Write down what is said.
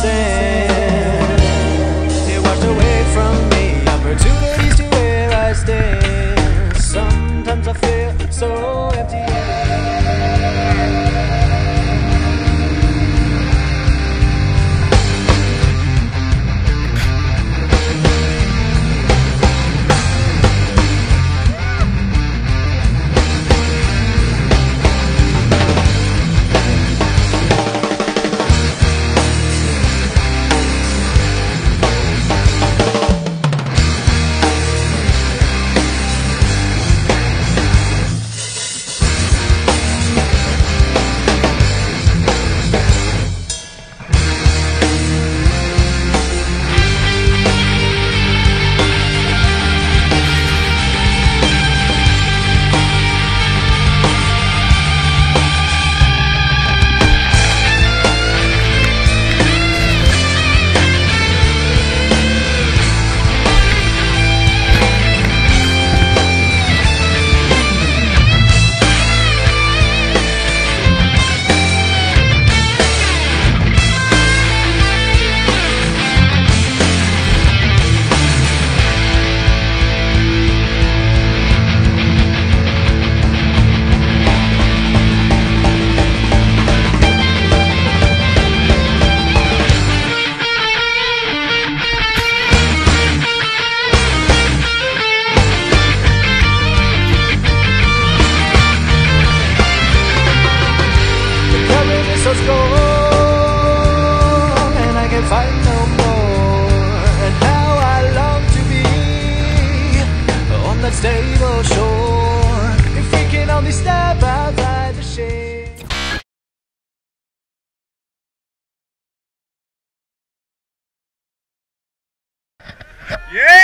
sé. fight no more. And how I long to be on that stable shore. If we can only step outside the shade. Yeah!